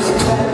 Jesus.